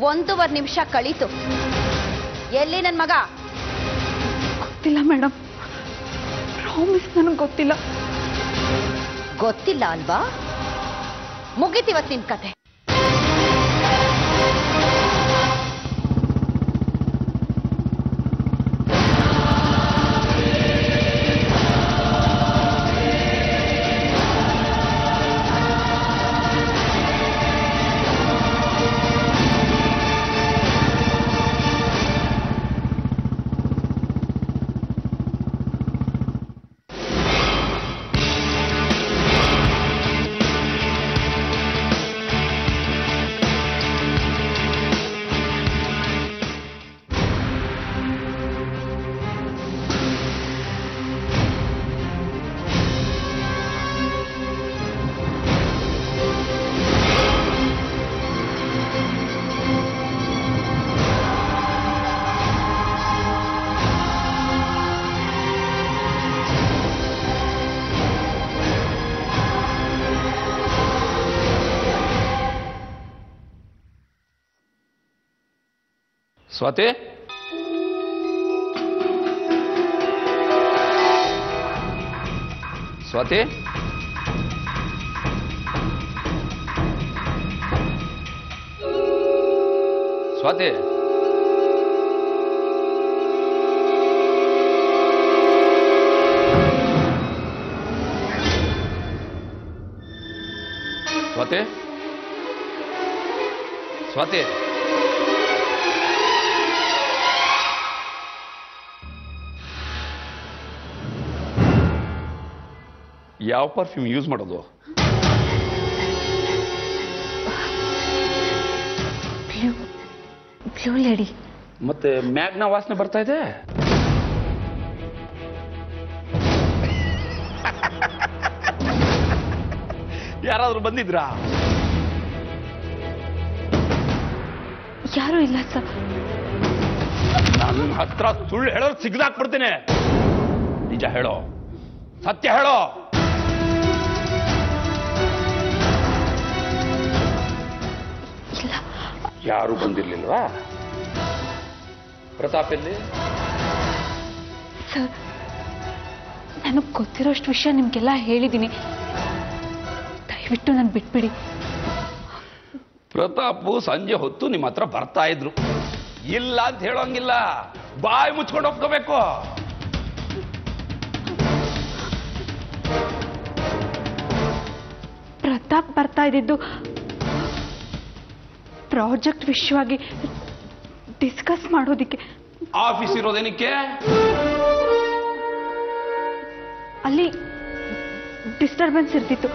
ಒಂದೂವರೆ ನಿಮಿಷ ಕಳೀತು. ಎಲ್ಲಿ ನನ್ನ ಮಗ? ಗೊತ್ತಿಲ್ಲ ಮೇಡಮ್ ಪ್ರಾಮಿಸ್ ನನಗೆ ಗೊತ್ತಿಲ್ಲ. ಗೊತ್ತಿಲ್ಲ ಅಲ್ವಾ? ಮುಗಿತಿವತ್ತು ನಿನ್ ಕತೆ. ಸ್ವಾತಿ ಸ್ವಾತಿ ಸ್ವಾತಿ ಸ್ವಾತಿ ಸ್ವಾತಿ ಯಾವ ಪರ್ಫ್ಯೂಮ್ ಯೂಸ್ ಮಾಡೋದು? Blue blue lady. ಮತ್ತೆ ಮ್ಯಾಗ್ನ ವಾಸನೆ ಬರ್ತಾ ಇದೆ? ಯಾರಾದ್ರೂ ಬಂದಿದ್ರಾ? ಯಾರು ಇಲ್ಲ ಸರ್. ನನ್ನ ಹತ್ರ ಸುಳ್ಳು ಹೇಳೋರು ಸಿಗ್ದಾಕ್ಬಿಡ್ತೀನಿ. ನಿಜ ಹೇಳೋ ಸತ್ಯ ಹೇಳೋ. ಯಾರು ಬಂದಿರ್ಲಿಲ್ವಾ? ಪ್ರತಾಪ್ ಎಲ್ಲಿ ಸರ್ ನನಗೆ ಗೊತ್ತಿರೋಷ್ಟು ವಿಷಯ ನಿಮಗೆಲ್ಲ ಹೇಳಿದ್ದೀನಿ ದಯವಿಟ್ಟು ನಾನು ಬಿಟ್ಬಿಡಿ. ಪ್ರತಾಪು ಸಂಜೆ ಹೊತ್ತು ನಿಮ್ಮ ಹತ್ರ ಬರ್ತಾ ಇದ್ರು. ಇಲ್ಲ ಅಂತ ಹೇಳೋಂಗಿಲ್ಲ. ಬಾಯಿ ಮುಚ್ಕೊಂಡು ಒಪ್ಕೋಬೇಕು. ಪ್ರತಾಪ್ ಬರ್ತಾ ಇದ್ದಿದ್ದು ಪ್ರಾಜೆಕ್ಟ್ ವಿಷಯವಾಗಿ ಡಿಸ್ಕಸ್ ಮಾಡೋದಿಕ್ಕೆ. ಆಫೀಸ್ ಇರೋದೇನಕ್ಕೆ? ಅಲ್ಲಿ ಡಿಸ್ಟರ್ಬೆನ್ಸ್ ಇರ್ತಿತ್ತು.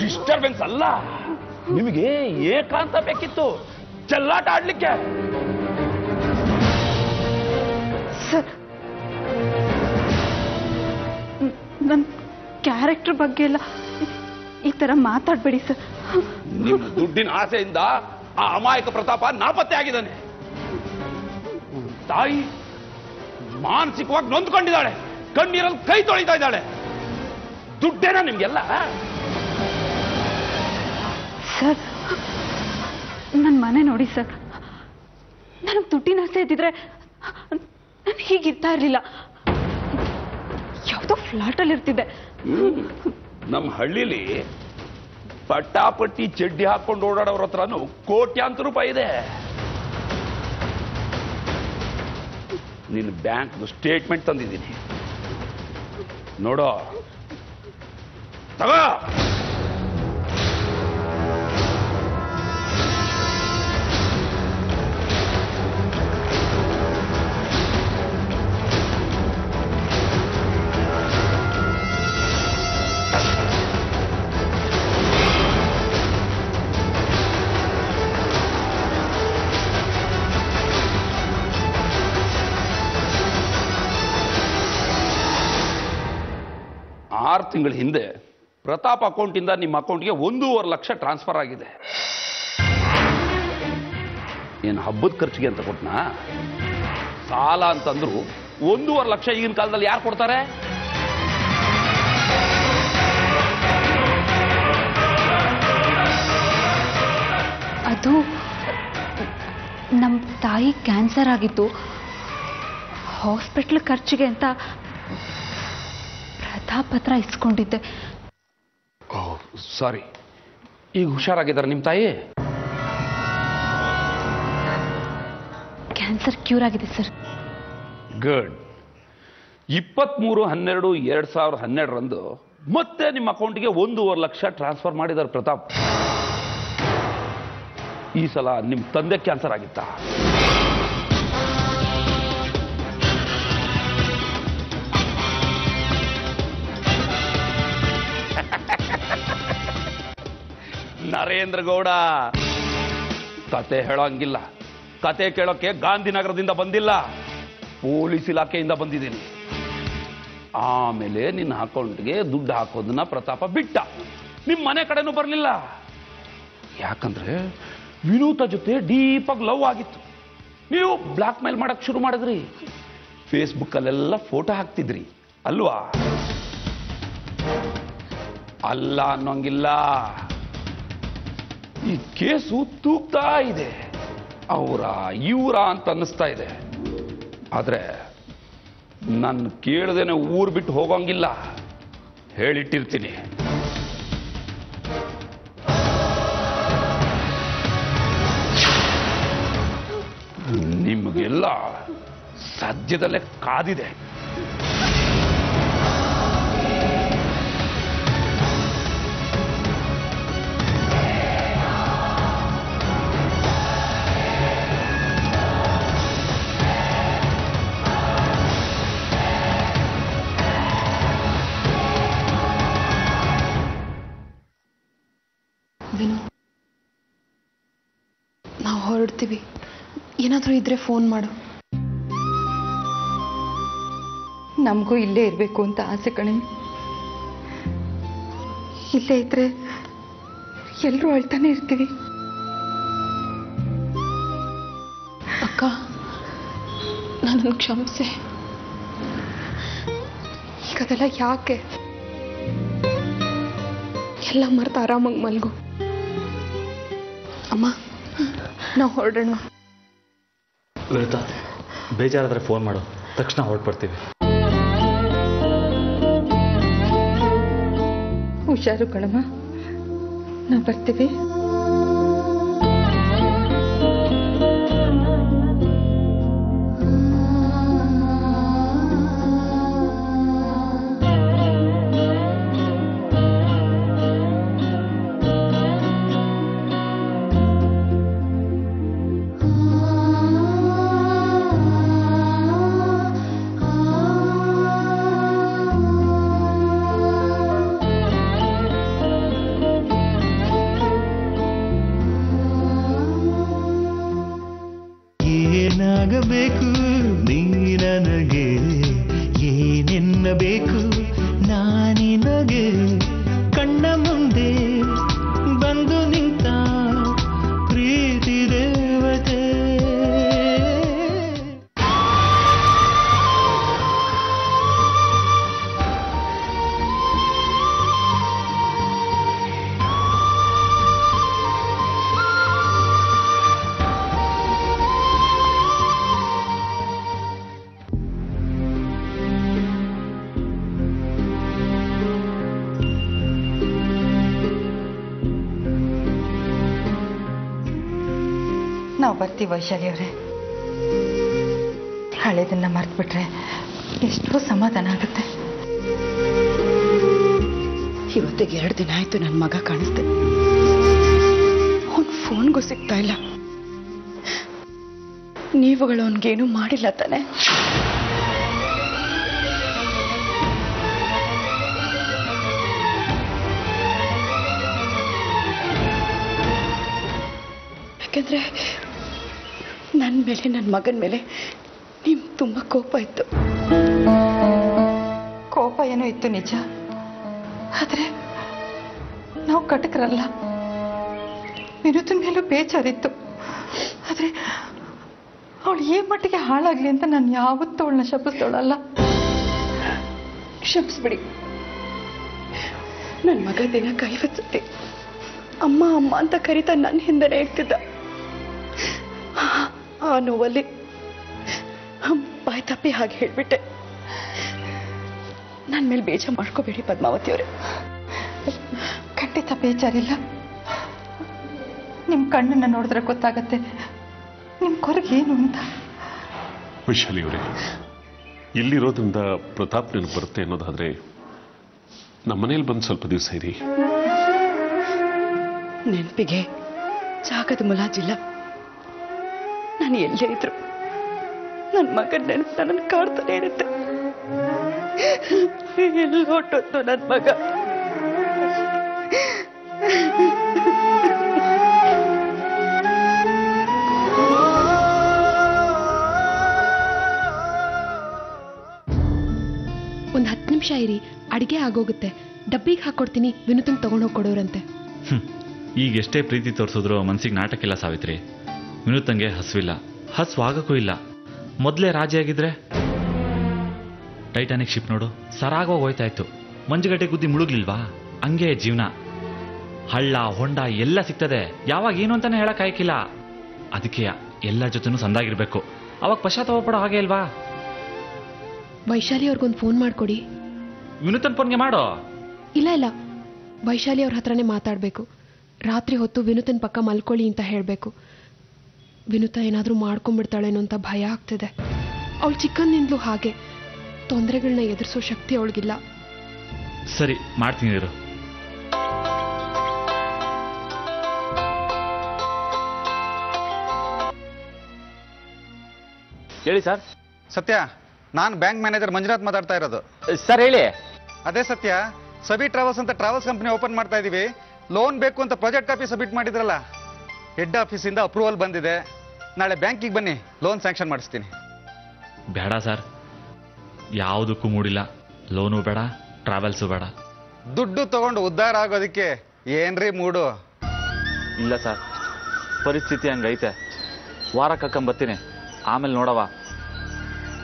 ಡಿಸ್ಟರ್ಬೆನ್ಸ್ ಅಲ್ಲ. ನಿಮಗೆ ಏಕಾಂತ ಬೇಕಿತ್ತು. ಚೆಲ್ಲಾಟ ಆಡ್ಲಿಕ್ಕೆ. ಸರ್ ನನ್ನ ಕ್ಯಾರೆಕ್ಟರ್ ಬಗ್ಗೆ ಎಲ್ಲ ಈ ತರ ಮಾತಾಡಬೇಡಿ ಸರ್. ನಿಮ್ಮ ದುಡ್ಡಿನ ಆಸೆಯಿಂದ ಆ ಅಮಾಯಕ ಪ್ರತಾಪ ನಾಪತ್ತೆ ಆಗಿದ್ದಾನೆ. ತಾಯಿ ಮಾನಸಿಕವಾಗಿ ನೊಂದ್ಕೊಂಡಿದ್ದಾಳೆ. ಕಣ್ಣೀರಲ್ಲಿ ಕೈ ತೊಳಿತಾ ಇದ್ದಾಳೆ. ದುಡ್ಡೇನ ನಿಮ್ಗೆಲ್ಲ? ಸರ್ ನನ್ನ ಮನೆ ನೋಡಿ ಸರ್. ನನಗೆ ದುಡ್ಡಿನ ಆಸೆ ಇದ್ದಿದ್ರೆ ನಾನು ಹೀಗಿರ್ತಾ ಇರಲಿಲ್ಲ. ಯಾವುದೋ ಫ್ಲಾಟಲ್ಲಿ ಇರ್ತಿದ್ದೆ. ನಮ್ಮ ಹಳ್ಳಿಲಿ ಪಟ್ಟಾಪಟ್ಟಿ ಚಡ್ಡಿ ಹಾಕೊಂಡು ಓಡಾಡೋರ ಹತ್ರನು ಕೋಟ್ಯಾಂತರ ರೂಪಾಯಿ ಇದೆ. ನಿನ್ನ ಬ್ಯಾಂಕ್ ಸ್ಟೇಟ್ಮೆಂಟ್ ತಂದಿದ್ದೀನಿ. ನೋಡೋ. ತಗೋ! ತಿಂಗಳ ಹಿಂದೆ ಪ್ರತಾಪ್ ಅಕೌಂಟಿಂದ ನಿಮ್ಮ ಅಕೌಂಟ್ಗೆ ಒಂದೂವರೆ ಲಕ್ಷ ಟ್ರಾನ್ಸ್ಫರ್ ಆಗಿದೆ. ಏನು ಹಬ್ಬದ ಖರ್ಚಿಗೆ ಅಂತ ಕೊಟ್ಟನಾ ಸಾಲ ಅಂತಂದ್ರು ಒಂದೂವರೆ ಲಕ್ಷ ಈಗಿನ ಕಾಲದಲ್ಲಿ ಯಾರು ಕೊಡ್ತಾರೆ? ಅದು ನಮ್ಮ ತಾಯಿ ಕ್ಯಾನ್ಸರ್ ಆಗಿತ್ತು ಹಾಸ್ಪಿಟ್ಲ್ ಖರ್ಚಿಗೆ ಅಂತ ಹತ್ರ ಇಸ್ಕೊಂಡಿದ್ದೆ. ಸಾರಿ. ಈಗ ಹುಷಾರಾಗಿದ್ದಾರೆ ನಿಮ್ಮ ತಾಯಿ? ಕ್ಯಾನ್ಸರ್ ಕ್ಯೂರ್ ಆಗಿದೆ ಸರ್. ಗುಡ್. ಇಪ್ಪತ್ಮೂರು ಹನ್ನೆರಡು ಎರಡು ಸಾವಿರದ ಹನ್ನೆರಡರಂದು ಮತ್ತೆ ನಿಮ್ಮ ಅಕೌಂಟ್ಗೆ ಒಂದೂವರೆ ಲಕ್ಷ ಟ್ರಾನ್ಸ್ಫರ್ ಮಾಡಿದ್ದಾರೆ ಪ್ರತಾಪ್. ಈ ಸಲ ನಿಮ್ಮ ತಂದೆ ಕ್ಯಾನ್ಸರ್ ಆಗಿತ್ತಾ? ನರೇಂದ್ರ ಗೌಡ. ಕತೆ ಹೇಳೋಂಗಿಲ್ಲ. ಕತೆ ಕೇಳೋಕೆ ಗಾಂಧಿನಗರದಿಂದ ಬಂದಿಲ್ಲ. ಪೊಲೀಸ್ ಇಲಾಖೆಯಿಂದ ಬಂದಿದ್ದೀನಿ. ಆಮೇಲೆ ನಿನ್ನ ಅಕೌಂಟ್ಗೆ ದುಡ್ಡು ಹಾಕೋದನ್ನ ಪ್ರತಾಪ ಬಿಟ್ಟ. ನಿಮ್ಮ ಮನೆ ಕಡೆನೂ ಬರಲಿಲ್ಲ. ಯಾಕಂದ್ರೆ ವಿನೂತ ಜೊತೆ ಡೀಪಾಗಿ ಲವ್ ಆಗಿತ್ತು. ನೀವು ಬ್ಲಾಕ್ ಮೇಲ್ ಮಾಡಕ್ ಶುರು ಮಾಡಿದ್ರಿ. ಫೇಸ್ಬುಕ್ ಅಲ್ಲೆಲ್ಲ ಫೋಟೋ ಹಾಕ್ತಿದ್ರಿ. ಅಲ್ವಾ? ಅಲ್ಲ ಅನ್ನೋಂಗಿಲ್ಲ. ಈ ಕೇಸು ತೂಗ್ತಾ ಇದೆ. ಅವರ ಇವರ ಅಂತ ಅನ್ನಿಸ್ತಾ ಇದೆ. ಆದರೆ ನಾನು ಕೇಳ್ದೇನೆ ಊರು ಬಿಟ್ಟು ಹೋಗೋಂಗಿಲ್ಲ. ಹೇಳಿಟ್ಟಿರ್ತೀನಿ. ನಿಮಗೆಲ್ಲ ಸದ್ಯದಲ್ಲೇ ಕಾದಿದೆ. ಹೊರಡ್ತೀವಿ ಏನಾದರೂ ಇದ್ರೆ ಫೋನ್ ಮಾಡು. ನಮಗೂ ಇಲ್ಲೇ ಇರಬೇಕು ಅಂತ ಆಸೆ ಕಣೆ. ಇಲ್ಲೇ ಇದ್ರೆ ಎಲ್ಲರೂ ಅಳ್ತಾನೆ ಇರ್ತೀವಿ. ಅಕ್ಕ ನನ್ನನ್ನು ಕ್ಷಮಿಸೆ. ಈಗ ಅದೆಲ್ಲ ಯಾಕೆ? ಎಲ್ಲ ಮರ್ತು ಆರಾಮಾಗಿ ಮಲ್ಗು. ಅಮ್ಮ ನಾವು ಹೊರಡೋಣ ಲಲಿತಾ ಬೇಜಾರಾದರೆ ಫೋನ್ ಮಾಡು. ತಕ್ಷಣ ಹೊರಟ್ಬರ್ತೀವಿ. ಹುಷಾರು ಕಣಮ್ಮ. ನಾವು ಬರ್ತೀವಿ. ನಾವು ಬರ್ತೀವಿ ವೈಶಾಲಿ ಅವರೇ. ಹಳೇದನ್ನ ಮರ್ತ್ಬಿಟ್ರೆ ಎಷ್ಟೋ ಸಮಾಧಾನ ಆಗುತ್ತೆ. ಇವತ್ತಿಗೆ ಎರಡು ದಿನ ಆಯ್ತು ನನ್ನ ಮಗ ಕಾಣಿಸ್ತೇನೆ ಅವನ್ ಫೋನ್ಗೂ ಸಿಗ್ತಾ ಇಲ್ಲ. ನೀವುಗಳು ಅವನಿಗೇನು ಮಾಡಿಲ್ಲ ತಾನೆ. ಯಾಕೆಂದ್ರೆ ನನ್ನ ಮೇಲೆ ನನ್ನ ಮಗನ ಮೇಲೆ ನಿಮ್ಗೆ ತುಂಬ ಕೋಪ ಇತ್ತು. ಕೋಪ ಏನೋ ಇತ್ತು ನಿಜ. ಆದರೆ ನಾವು ಕಟಕರಲ್ಲ. ವಿನೂತನ ಮೇಲೂ ಬೇಜಾರಿತ್ತು. ಆದರೆ ಅವಳು ಈ ಮಟ್ಟಿಗೆ ಹಾಳಾಗ್ಲಿ ಅಂತ ನಾನು ಯಾವತ್ತೂ ಅವಳನ್ನ ಶಪಿಸ್ದವಳಲ್ಲ ಶಪಿಸ್ಬಿಡಿ. ನನ್ನ ಮಗ ದಿನ ಕೈ ಸತಿ ಅಮ್ಮ ಅಮ್ಮ ಅಂತ ಕರಿತಾ ನನ್ನ ಹಿಂದೆ ಇರ್ತಿದ್ದ. ನೋವಲ್ಲಿ ಬಾಯ್ ತಪ್ಪಿ ಹಾಗೆ ಹೇಳ್ಬಿಟ್ಟೆ. ನನ್ನ ಮೇಲೆ ಬೇಜಾರು ಮಾಡ್ಕೋಬೇಡಿ ಪದ್ಮಾವತಿ ಅವರೇ ಖಂಡಿತ ಬೇಜಾರಿಲ್ಲ. ನಿಮ್ಮ ಕಣ್ಣನ್ನ ನೋಡಿದ್ರೆ ಗೊತ್ತಾಗತ್ತೆ. ನಿಮ್ಮ ಕೊರಗೆ ಏನು ಅಂತ. ವಿಶಾಲಿ ಅವರೇ ಇಲ್ಲಿರೋದ್ರಿಂದ ಪ್ರತಾಪ್ ನೆನಪು ಬರುತ್ತೆ ಅನ್ನೋದಾದ್ರೆ ನಮ್ಮ ಮನೇಲಿ ಬಂದು ಸ್ವಲ್ಪ ದಿವಸ ಇರಿ. ನೆನಪಿಗೆ ಜಾಗದ ಮುಲಾಜಿಲ್ಲ. ನಾನು ಎಲ್ಲೇ ಇದ್ರು? ನನ್ನ ಮಗನ ನೆನಪು ನನ್ನ ಕಾಡ್ತಾನೆ ಇರುತ್ತೆ. ಎಲ್ಲಿ ಹೊಟ್ಟೊತ್ತು ನನ್ನ ಮಗ? ಒಂದು ಹತ್ತು ನಿಮಿಷ ಇರಿ ಅಡಿಗೆ ಆಗೋಗುತ್ತೆ. ಡಬ್ಬಿಗೆ ಹಾಕೊಡ್ತೀನಿ ವಿನುತಂಗೆ ತಗೊಂಡೋಗಿ ಕೊಡೋರಂತೆ. ಈಗ ಎಷ್ಟೇ ಪ್ರೀತಿ ತೋರಿಸಿದ್ರು ಮನ್ಸಿಗೆ ಇಲ್ಲ ಸಾವಿತ್ರಿ. ವಿನೂತಂಗೆ ಹಸುವಿಲ್ಲ. ಹಸು ಆಗಕ್ಕೂ ಇಲ್ಲ. ಮೊದಲೇ ರಾಜಿಯಾಗಿದ್ರೆ ಟೈಟಾನಿಕ್ ಶಿಪ್ ನೋಡು ಸರಾಗೋಗಿ ಹೋಯ್ತಾ ಇತ್ತು ಮಂಜುಗಡ್ಡೆ ಗುದ್ದಿ ಮುಳುಗ್ಲಿಲ್ವಾ? ಹಂಗೆ ಜೀವನ. ಹಳ್ಳ ಹೊಂಡ ಎಲ್ಲ ಸಿಗ್ತದೆ. ಯಾವಾಗ ಏನು ಅಂತಾನೆ ಹೇಳಕ್ ಆಯ್ಕಿಲ್ಲ. ಅದಕ್ಕೆ ಎಲ್ಲ ಜೊತೆನೂ ಸಂದಾಗಿರ್ಬೇಕು. ಅವಾಗ ಪಶ್ಚಾತ್ತಾಪ ಪಡೋ ಹಾಗೆ ಇಲ್ವಾ? ವೈಶಾಲಿ ಅವ್ರಿಗೊಂದು ಫೋನ್ ಮಾಡ್ಕೊಡಿ. ವಿನೂತನ್ ಫೋನ್ಗೆ ಮಾಡೋ? ಇಲ್ಲ ಇಲ್ಲ. ವೈಶಾಲಿ ಅವ್ರ ಹತ್ರನೇ ಮಾತಾಡಬೇಕು. ರಾತ್ರಿ ಹೊತ್ತು ವಿನೂತನ್ ಪಕ್ಕ ಮಲ್ಕೊಳ್ಳಿ ಅಂತ ಹೇಳಬೇಕು. ವಿನುತ ಏನಾದರೂ ಮಾಡ್ಕೊಂಡ್ಬಿಡ್ತಾಳೇನೋ ಅಂತ ಭಯ ಆಗ್ತಿದೆ. ಅವಳು ಚಿಕ್ಕಂದಿಂದಲೂ ಹಾಗೆ. ತೊಂದರೆಗಳನ್ನ ಎದುರಿಸೋ ಶಕ್ತಿ ಅವಳಿಗಿಲ್ಲ. ಸರಿ ಮಾಡ್ತೀನಿ ಇರು. ಹೇಳಿ ಸರ್. ಸತ್ಯ ನಾನು ಬ್ಯಾಂಕ್ ಮ್ಯಾನೇಜರ್ ಮಂಜುನಾಥ್ ಮಾತಾಡ್ತಾ ಇರೋದು. ಸರ್ ಹೇಳಿ. ಅದೇ ಸತ್ಯ ಸಬಿ ಟ್ರಾವೆಲ್ಸ್ ಅಂತ ಟ್ರಾವೆಲ್ಸ್ ಕಂಪನಿ ಓಪನ್ ಮಾಡ್ತಾ ಇದೀವಿ. ಲೋನ್ ಬೇಕು ಅಂತ ಪ್ರಾಜೆಕ್ಟ್ ಕಾಪಿ ಸಬ್ಮಿಟ್ ಮಾಡಿದ್ರಲ್ಲ. ಹೆಡ್ ಆಫೀಸಿಂದ ಅಪ್ರೂವಲ್ ಬಂದಿದೆ. ನಾಳೆ ಬ್ಯಾಂಕಿಗೆ ಬನ್ನಿ ಲೋನ್ ಸ್ಯಾಂಕ್ಷನ್ ಮಾಡಿಸ್ತೀನಿ. ಬೇಡ ಸರ್. ಯಾವುದಕ್ಕೂ ಮೂಡಿಲ್ಲ. ಲೋನು ಬೇಡ ಟ್ರಾವೆಲ್ಸು ಬೇಡ. ದುಡ್ಡು ತಗೊಂಡು ಉದ್ಧಾರ ಆಗೋದಕ್ಕೆ ಏನ್ರಿ ಮೂಡು? ಇಲ್ಲ ಸರ್. ಪರಿಸ್ಥಿತಿ ಹಂಗೈತೆ. ವಾರ ಕರ್ಕೊಂಬರ್ತೀನಿ ಆಮೇಲೆ ನೋಡವ.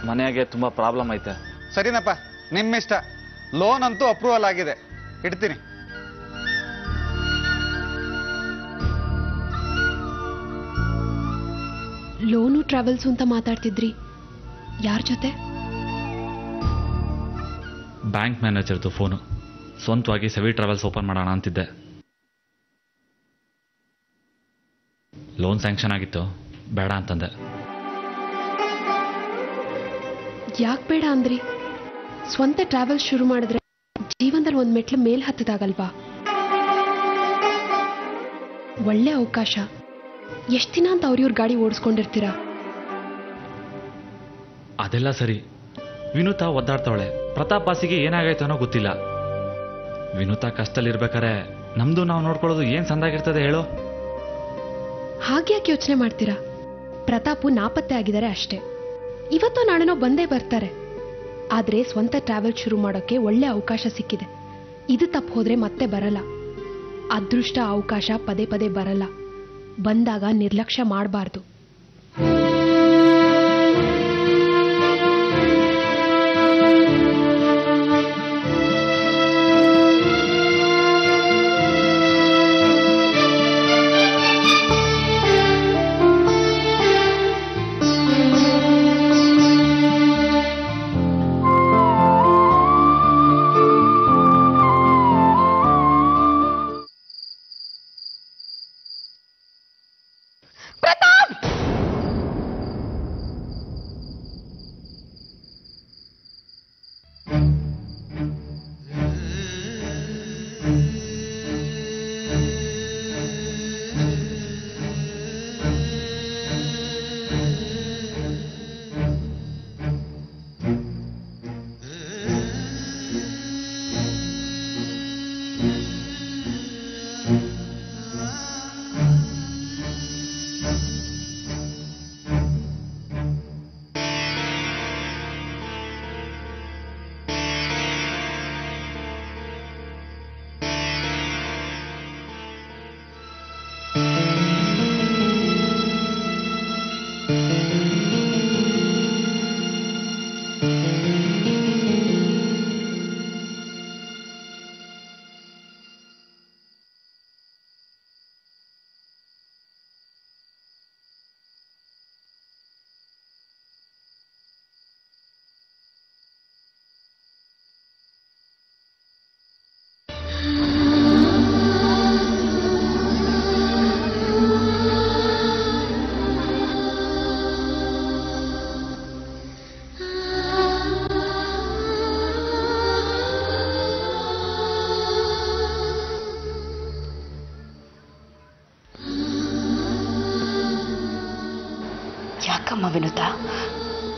ಮನೆಯಾಗೆ ತುಂಬ ಪ್ರಾಬ್ಲಮ್ ಐತೆ. ಸರಿನಪ್ಪ ನಿಮ್ಮಿಷ್ಟ. ಲೋನ್ ಅಂತೂ ಅಪ್ರೂವಲ್ ಆಗಿದೆ. ಇಡ್ತೀನಿ. ಲೋನು ಟ್ರಾವೆಲ್ಸ್ ಅಂತ ಮಾತಾಡ್ತಿದ್ರಿ. ಯಾರ ಜೊತೆ? ಬ್ಯಾಂಕ್ ಮ್ಯಾನೇಜರ್ದು ಫೋನು. ಸ್ವಂತವಾಗಿ ಸವಿ ಟ್ರಾವೆಲ್ಸ್ ಓಪನ್ ಮಾಡೋಣ ಅಂತಿದ್ದೆ. ಲೋನ್ ಸ್ಯಾಂಕ್ಷನ್ ಆಗಿತ್ತು. ಬೇಡ ಅಂತಂದೆ. ಯಾಕೆ ಬೇಡ ಅಂದ್ರಿ? ಸ್ವಂತ ಟ್ರಾವೆಲ್ಸ್ ಶುರು ಮಾಡಿದ್ರೆ ಜೀವನದಲ್ಲಿ ಒಂದು ಮೆಟ್ಲು ಮೇಲ್ ಹತ್ತದಾಗಲ್ವಾ? ಒಳ್ಳೆ ಅವಕಾಶ. ಎಷ್ಟು ದಿನ ಅಂತ ಅವ್ರ ಇವ್ರ ಗಾಡಿ ಓಡಿಸ್ಕೊಂಡಿರ್ತೀರಾ? ಅದೆಲ್ಲ ಸರಿ. ವಿನುತಾ ಒದ್ದಾಡ್ತಾವಳೆ. ಪ್ರತಾಪ್ ಬಾಸಿಗೆ ಏನಾಗೈತೆ ಅನ್ನೋ ಗೊತ್ತಿಲ್ಲ. ವಿನುತಾ ಕಷ್ಟಲ್ಲಿರ್ಬೇಕಾರೆ ನಮ್ದು ನಾವು ನೋಡ್ಕೊಳ್ಳೋದು ಏನ್ ಸಂದಾಗಿರ್ತದೆ ಹೇಳು. ಹಾಗ್ಯಾಕೆ ಯೋಚನೆ ಮಾಡ್ತೀರಾ? ಪ್ರತಾಪು ನಾಪತ್ತೆ ಆಗಿದ್ದಾರೆ ಅಷ್ಟೇ. ಇವತ್ತು ನಾಳೆನೋ ಬಂದೇ ಬರ್ತಾರೆ. ಆದ್ರೆ ಸ್ವಂತ ಟ್ರಾವೆಲ್ ಶುರು ಮಾಡೋಕೆ ಒಳ್ಳೆ ಅವಕಾಶ ಸಿಕ್ಕಿದೆ. ಇದು ತಪ್ಪು ಹೋದ್ರೆ ಮತ್ತೆ ಬರಲ್ಲ. ಅದೃಷ್ಟ ಅವಕಾಶ ಪದೇ ಪದೇ ಬರಲ್ಲ. ಬಂದಾಗ ನಿರ್ಲಕ್ಷ್ಯ ಮಾಡಬಾರ್ದು.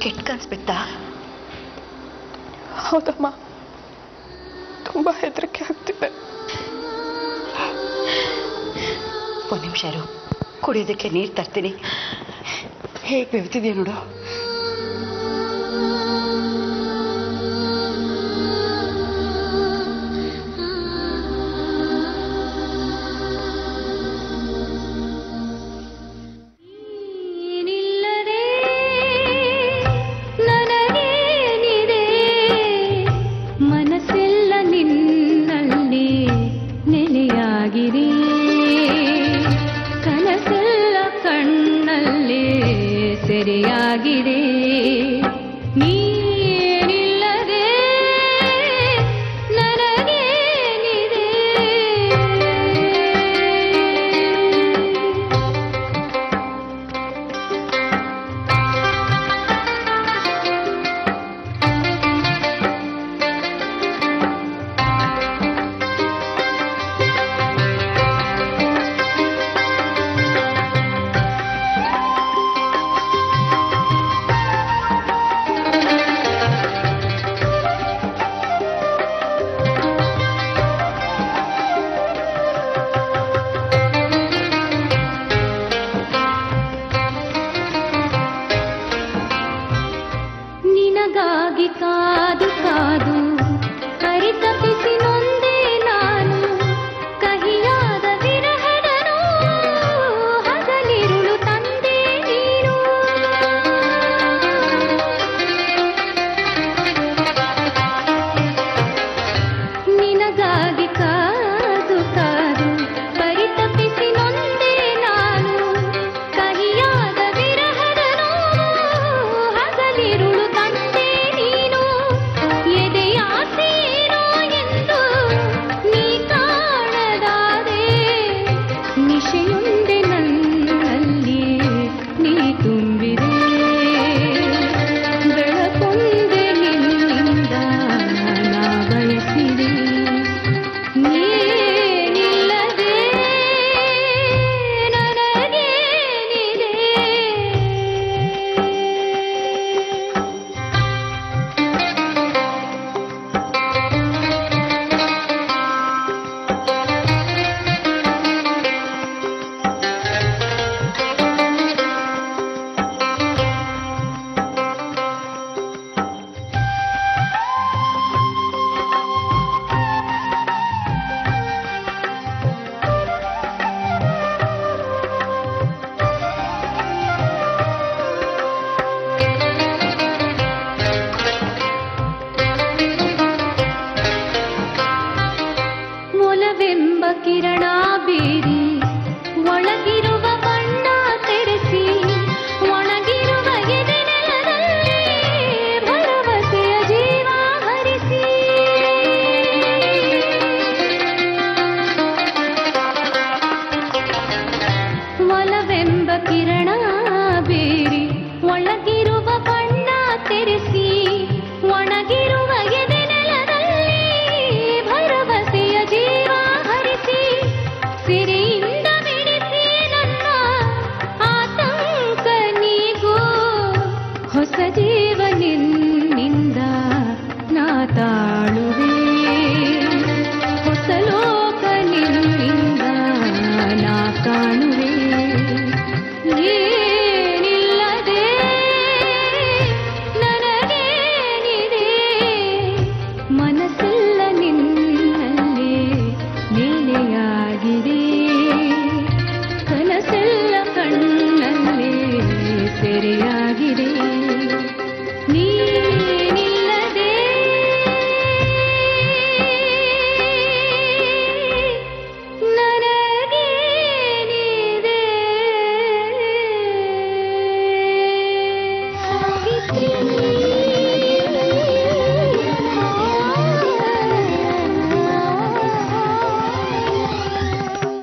ಕೆಟ್ಟ ಕನ್ಸ್ಬಿಟ್ಟ ಹೌದಮ್ಮ. ತುಂಬ ಹೆದರಿಕೆ ಆಗ್ತಿದೆ. ಒಂದು ನಿಮಿಷ ಕುಡಿಯೋದಕ್ಕೆ ನೀರು ತರ್ತೀನಿ. ಹೇಗೆ ಬೆಳ್ತಿದ್ಯಾ ನೋಡು.